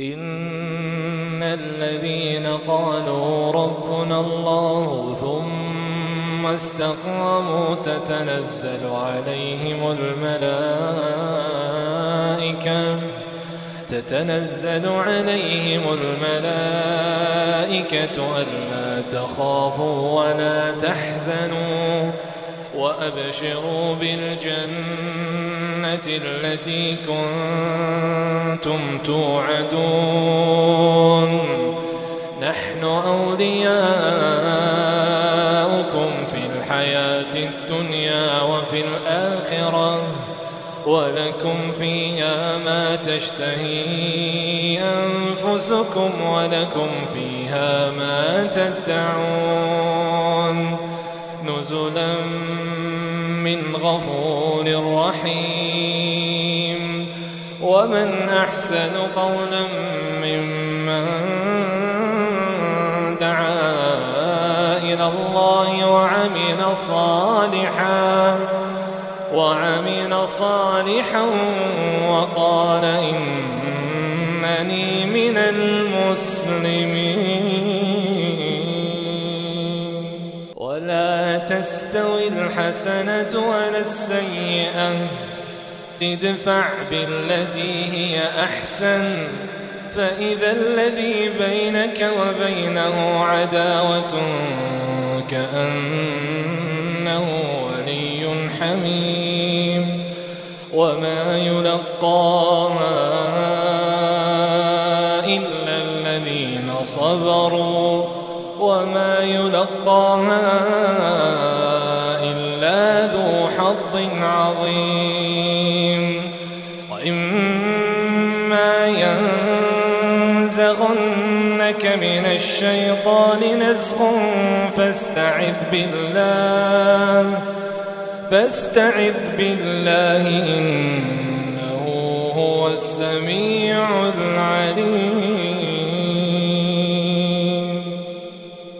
إن الذين قالوا ربنا الله ثم استقاموا تتنزل عليهم الملائكة تتنزل عليهم الملائكة ألا تخافوا ولا تحزنوا وأبشروا بالجنة التي كنتم توعدون. نحن أولياؤكم في الحياة الدنيا وفي الآخرة ولكم فيها ما تشتهي أنفسكم ولكم فيها ما تدعون. نزلا من غفور رحيم. ومن أحسن قولا ممن دعا إلى الله وعمل صالحا وعمل صالحا وقال إنني من المسلمين. تستوي الحسنة ولا السيئة. ادفع بالتي هي أحسن. فإذا الذي بينك وبينه عداوة كأنه ولي حميم. وما يلقاها إلا الذين صبروا. وما يلقاها إلا ذو حظ عظيم. وإما ينزغنك من الشيطان نزغ فاستعذ بالله فاستعذ بالله إنه هو السميع العليم.